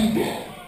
mundo.